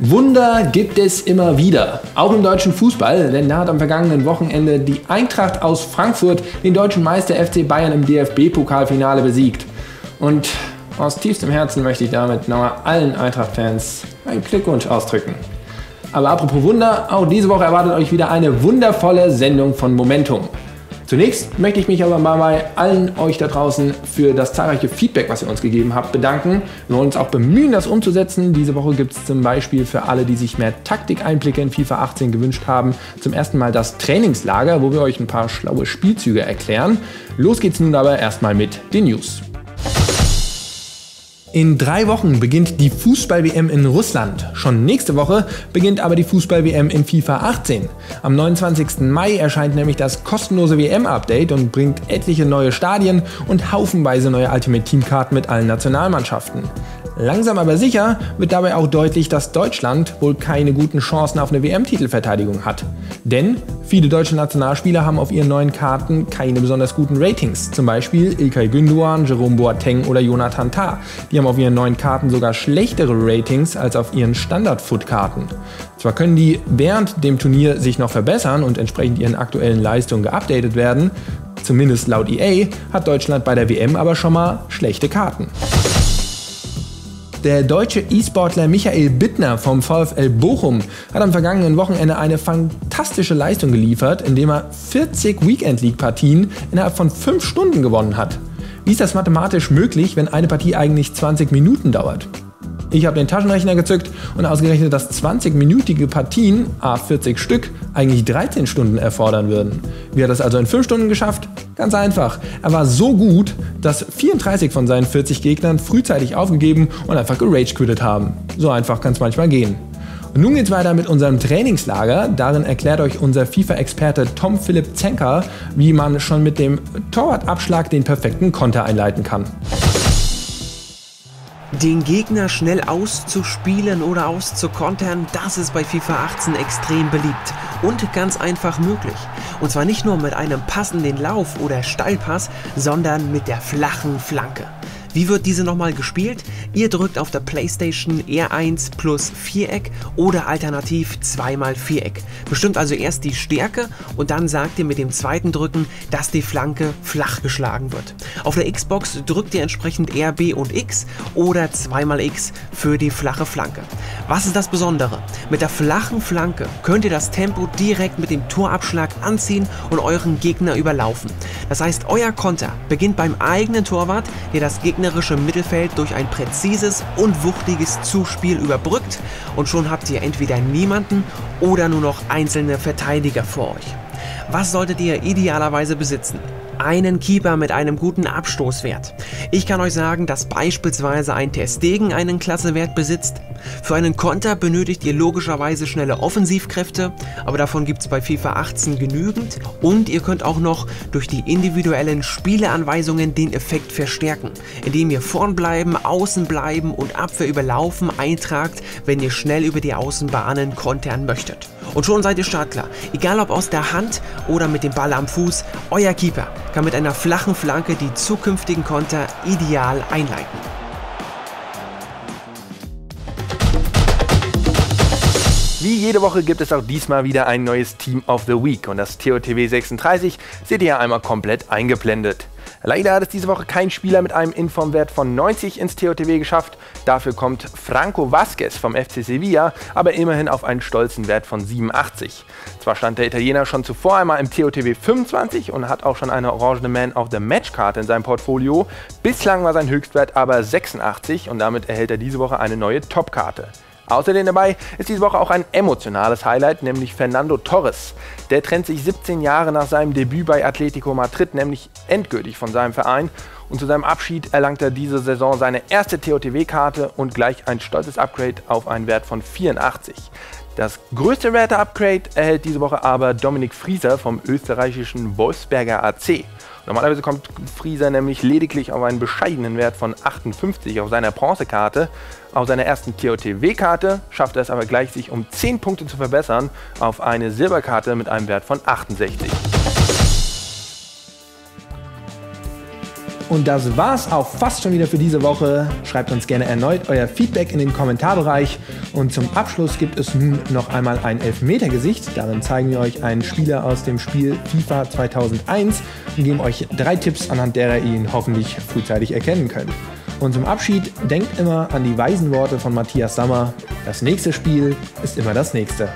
Wunder gibt es immer wieder, auch im deutschen Fußball, denn da hat am vergangenen Wochenende die Eintracht aus Frankfurt den deutschen Meister FC Bayern im DFB-Pokalfinale besiegt. Und aus tiefstem Herzen möchte ich damit nochmal allen Eintracht-Fans einen Glückwunsch ausdrücken. Aber apropos Wunder, auch diese Woche erwartet euch wieder eine wundervolle Sendung von Momentum. Zunächst möchte ich mich aber mal bei allen euch da draußen für das zahlreiche Feedback, was ihr uns gegeben habt, bedanken. Wir wollen uns auch bemühen, das umzusetzen. Diese Woche gibt es zum Beispiel für alle, die sich mehr Taktikeinblicke in FIFA 18 gewünscht haben, zum ersten Mal das Trainingslager, wo wir euch ein paar schlaue Spielzüge erklären. Los geht's nun aber erstmal mit den News. In drei Wochen beginnt die Fußball-WM in Russland. Schon nächste Woche beginnt aber die Fußball-WM in FIFA 18. Am 29. Mai erscheint nämlich das kostenlose WM-Update und bringt etliche neue Stadien und haufenweise neue Ultimate Team-Karten mit allen Nationalmannschaften. Langsam aber sicher wird dabei auch deutlich, dass Deutschland wohl keine guten Chancen auf eine WM-Titelverteidigung hat. Denn viele deutsche Nationalspieler haben auf ihren neuen Karten keine besonders guten Ratings. Zum Beispiel Ilkay Gündoğan, Jerome Boateng oder Jonathan Tah. Die haben auf ihren neuen Karten sogar schlechtere Ratings als auf ihren Standard-Foot-Karten. Zwar können die während dem Turnier sich noch verbessern und entsprechend ihren aktuellen Leistungen geupdatet werden, zumindest laut EA hat Deutschland bei der WM aber schon mal schlechte Karten. Der deutsche E-Sportler Michael Bittner vom VfL Bochum hat am vergangenen Wochenende eine fantastische Leistung geliefert, indem er 40 Weekend League Partien innerhalb von 5 Stunden gewonnen hat. Wie ist das mathematisch möglich, wenn eine Partie eigentlich 20 Minuten dauert? Ich habe den Taschenrechner gezückt und ausgerechnet, dass 20-minütige Partien, a 40 Stück, eigentlich 13 Stunden erfordern würden. Wie hat er das also in 5 Stunden geschafft? Ganz einfach. Er war so gut, dass 34 von seinen 40 Gegnern frühzeitig aufgegeben und einfach gerage quittet haben. So einfach kann es manchmal gehen. Und nun geht's weiter mit unserem Trainingslager. Darin erklärt euch unser FIFA-Experte Tom Philipp Zenker, wie man schon mit dem Torwartabschlag den perfekten Konter einleiten kann. Den Gegner schnell auszuspielen oder auszukontern, das ist bei FIFA 18 extrem beliebt und ganz einfach möglich. Und zwar nicht nur mit einem passenden Lauf oder Steilpass, sondern mit der flachen Flanke. Wie wird diese nochmal gespielt? Ihr drückt auf der Playstation R1 plus Viereck oder alternativ zweimal Viereck. Bestimmt also erst die Stärke und dann sagt ihr mit dem zweiten Drücken, dass die Flanke flach geschlagen wird. Auf der Xbox drückt ihr entsprechend RB und X oder zweimal X für die flache Flanke. Was ist das Besondere? Mit der flachen Flanke könnt ihr das Tempo direkt mit dem Torabschlag anziehen und euren Gegner überlaufen. Das heißt, euer Konter beginnt beim eigenen Torwart, der das Gegner gegnerische Mittelfeld durch ein präzises und wuchtiges Zuspiel überbrückt und schon habt ihr entweder niemanden oder nur noch einzelne Verteidiger vor euch. Was solltet ihr idealerweise besitzen? Einen Keeper mit einem guten Abstoßwert. Ich kann euch sagen, dass beispielsweise ein Testegen einen Klassewert besitzt. Für einen Konter benötigt ihr logischerweise schnelle Offensivkräfte, aber davon gibt es bei FIFA 18 genügend und ihr könnt auch noch durch die individuellen Spieleanweisungen den Effekt verstärken, indem ihr vorn bleiben, außen bleiben und Abwehr überlaufen eintragt, wenn ihr schnell über die Außenbahnen kontern möchtet. Und schon seid ihr startklar. Egal ob aus der Hand oder mit dem Ball am Fuß, euer Keeper kann mit einer flachen Flanke die zukünftigen Konter ideal einleiten. Wie jede Woche gibt es auch diesmal wieder ein neues Team of the Week und das TOTW 36 seht ihr ja einmal komplett eingeblendet. Leider hat es diese Woche kein Spieler mit einem Informwert von 90 ins TOTW geschafft. Dafür kommt Franco Vasquez vom FC Sevilla, aber immerhin auf einen stolzen Wert von 87. Zwar stand der Italiener schon zuvor einmal im TOTW 25 und hat auch schon eine orangene Man of the Match Karte in seinem Portfolio. Bislang war sein Höchstwert aber 86 und damit erhält er diese Woche eine neue Top-Karte. Außerdem dabei ist diese Woche auch ein emotionales Highlight, nämlich Fernando Torres. Der trennt sich 17 Jahre nach seinem Debüt bei Atletico Madrid nämlich endgültig von seinem Verein und zu seinem Abschied erlangt er diese Saison seine erste TOTW-Karte und gleich ein stolzes Upgrade auf einen Wert von 84. Das größte Werte-Upgrade erhält diese Woche aber Dominik Frieser vom österreichischen Wolfsberger AC. Normalerweise kommt Frieser nämlich lediglich auf einen bescheidenen Wert von 58 auf seiner Bronzekarte. Auf seiner ersten TOTW-Karte schafft er es aber gleich, sich um 10 Punkte zu verbessern auf eine Silberkarte mit einem Wert von 68. Und das war's auch fast schon wieder für diese Woche. Schreibt uns gerne erneut euer Feedback in den Kommentarbereich. Und zum Abschluss gibt es nun noch einmal ein Elfmetergesicht. Darin zeigen wir euch einen Spieler aus dem Spiel FIFA 2001 und geben euch drei Tipps, anhand derer ihr ihn hoffentlich frühzeitig erkennen könnt. Und zum Abschied denkt immer an die weisen Worte von Matthias Sammer. Das nächste Spiel ist immer das nächste.